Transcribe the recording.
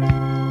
Bye.